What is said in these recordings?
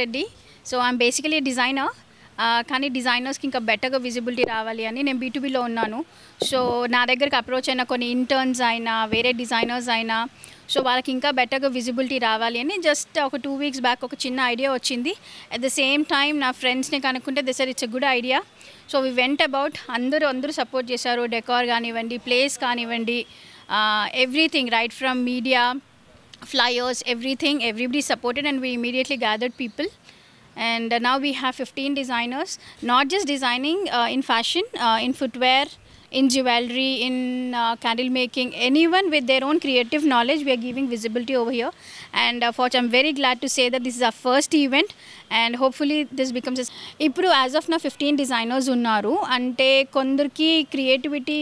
Reddy. So I am basically designer కానీ డిజైనర్స్కి ఇంకా బెటర్గా విజిబిలిటీ రావాలి అని నేను బీటూబీలో ఉన్నాను. సో నా దగ్గరకు అప్రోచ్ అయిన కొన్ని ఇంటర్న్స్ అయినా వేరే డిజైనర్స్ అయినా సో వాళ్ళకి ఇంకా బెటర్గా విజిబిలిటీ రావాలి అని జస్ట్ ఒక టూ వీక్స్ బ్యాక్ ఒక చిన్న ఐడియా వచ్చింది. అట్ ద సేమ్ టైం నా ఫ్రెండ్స్ని కనుక్కుంటే this or it's a good idea so we went about అందరూ అందరూ సపోర్ట్ చేశారు. డెకార్ కానివ్వండి ప్లేస్ కానివ్వండి everything right from media flyers, everything, everybody supported, and we immediately gathered people. And uh, now we have 15 designers, not just designing uh, in fashion, uh, in footwear, in jewelry, in uh, candle making, anyone with their own creative knowledge, we are giving visibility over here. And uh, for I'm very glad to say that this is our first event, and hopefully this becomes. A... ఇప్పుడు as of నా fifteen designers ఉన్నారు అంటే కొందరికి creativity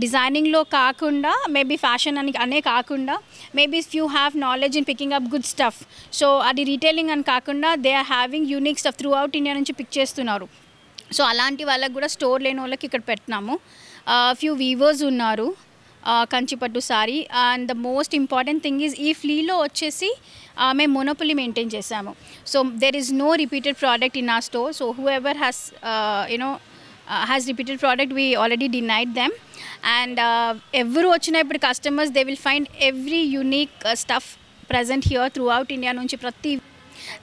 డిజైనింగ్లో కాకుండా maybe fashion అని అనే కాకుండా maybe if you have knowledge in picking up good stuff so అది రీటైలింగ్ అని కాకుండా they are having unique stuff throughout India నుంచి పిక్ చేస్తున్నారు. సో అలాంటి వాళ్ళకి కూడా స్టోర్ లేని వాళ్ళకి ఇక్కడ పెట్టినాము ఫ్యూ వీవర్స్ ఉన్నారు కంచిపట్టు sari and the most important thing is ఈ ఫ్లీలో వచ్చేసి మేము మొనోపలి మెయింటైన్ చేసాము so there is no repeated product in a store so whoever has you know has repeated product we already denied them and ఎవరు వచ్చినా ఇప్పుడు customers they will find every unique stuff present here throughout India నుంచి ప్రతి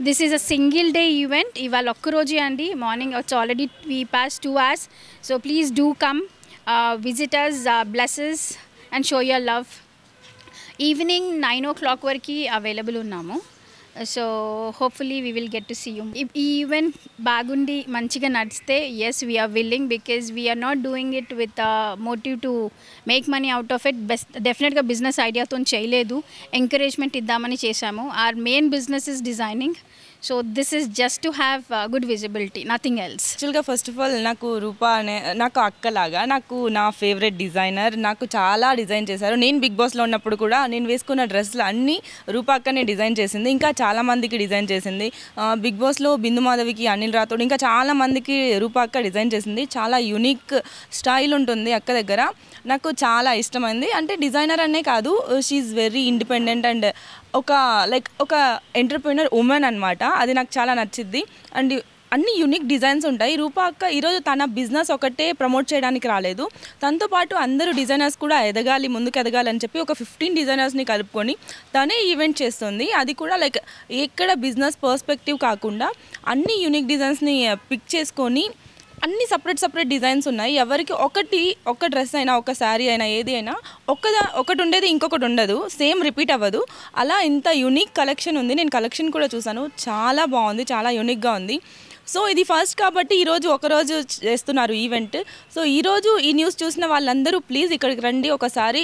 this is a single day event ఇవాళ ఒక్కరోజే అండి. Morning it's already we pass two hours so please do come visitors blesses and show your love evening nine o'clock వరకు available ఉన్నాము. So hopefully we will get to see you ఈ event బాగుండి మంచిగా నడిస్తే yes we are willing because we are not doing it with motive to make money out of it best డెఫినెట్గా business ఐడియాతో చేయలేదు. Encouragement ఇద్దామని చేశాము. Our main business is designing so this is just to have good visibility nothing else యాక్చువల్గా first of all నాకు రూపా అనే నాకు అక్కలాగా నాకు నా ఫేవరెట్ డిజైనర్ నాకు చాలా డిజైన్ చేశారు. నేను బిగ్ బాస్లో ఉన్నప్పుడు కూడా నేను వేసుకున్న డ్రెస్సులు అన్నీ రూపా అక్కనే డిజైన్ చేసింది. ఇంకా చాలా మందికి డిజైన్ చేసింది. బిగ్ బాస్లో బిందు మాధవికి అనిల్ రాథోడ్ ఇంకా చాలా మందికి రూపా అక్క డిజైన్ చేసింది. చాలా యునిక్ స్టైల్ ఉంటుంది అక్క దగ్గర. నాకు చాలా ఇష్టమైంది. అంటే డిజైనర్ అనే కాదు షీఈ్ వెరీ ఇండిపెండెంట్ అండ్ ఒక లైక్ ఒక ఎంటర్ప్రీనర్ ఉమెన్ అనమాట అది నాకు చాలా నచ్చింది అండ్ అన్ని యూనిక్ డిజైన్స్ ఉంటాయి. రూపా అక్క ఈరోజు తన బిజినెస్ ఒకటే ప్రమోట్ చేయడానికి రాలేదు. తనతో పాటు అందరూ డిజైనర్స్ కూడా ఎదగాలి ముందుకు ఎదగాలి అని చెప్పి ఒక ఫిఫ్టీన్ డిజైనర్స్ని కలుపుకొని తనే ఈవెంట్ చేస్తుంది. అది కూడా లైక్ ఎక్కడ బిజినెస్ పర్స్పెక్టివ్ కాకుండా అన్ని యూనిక్ డిజైన్స్ని పిక్ చేసుకొని అన్ని సపరేట్ సపరేట్ డిజైన్స్ ఉన్నాయి. ఎవరికి ఒకటి ఒక డ్రెస్ అయినా ఒక శారీ అయినా ఏది అయినా ఒకదా ఒకటి ఉండేది ఇంకొకటి ఉండదు. సేమ్ రిపీట్ అవ్వదు. అలా ఇంత యూనిక్ కలెక్షన్ ఉంది. నేను కలెక్షన్ కూడా చూసాను. చాలా బాగుంది. చాలా యూనిక్గా ఉంది. సో ఇది ఫస్ట్ కాబట్టి ఈరోజు ఒకరోజు చేస్తున్నారు ఈవెంట్. సో ఈరోజు ఈ న్యూస్ చూసిన వాళ్ళందరూ ప్లీజ్ ఇక్కడికి రండి ఒకసారి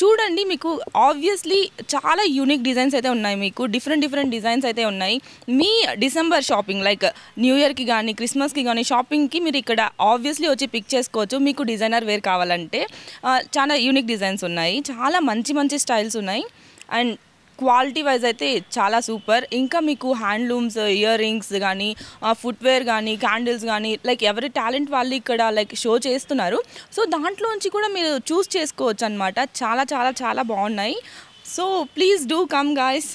చూడండి మీకు ఆబ్వియస్లీ చాలా యూనిక్ డిజైన్స్ అయితే ఉన్నాయి మీకు డిఫరెంట్ డిఫరెంట్ డిజైన్స్ అయితే ఉన్నాయి. మీ డిసెంబర్ షాపింగ్ లైక్ న్యూ ఇయర్కి కానీ క్రిస్మస్కి కానీ షాపింగ్కి మీరు ఇక్కడ ఆబ్వియస్లీ వచ్చి పిక్ చేసుకోవచ్చు. మీకు డిజైనర్ వేర్ కావాలంటే చాలా యూనిక్ డిజైన్స్ ఉన్నాయి. చాలా మంచి మంచి స్టైల్స్ ఉన్నాయి. అండ్ క్వాలిటీ వైజ్ అయితే చాలా సూపర్. ఇంకా మీకు హ్యాండ్లూమ్స్ ఇయర్ రింగ్స్ కానీ ఫుట్వేర్ కానీ క్యాండిల్స్ కానీ లైక్ ఎవరి టాలెంట్ వాళ్ళు ఇక్కడ లైక్ షో చేస్తున్నారు. సో దాంట్లోంచి కూడా మీరు చూస్ చేసుకోవచ్చు అనమాట చాలా చాలా చాలా బాగున్నాయి. So please do come guys.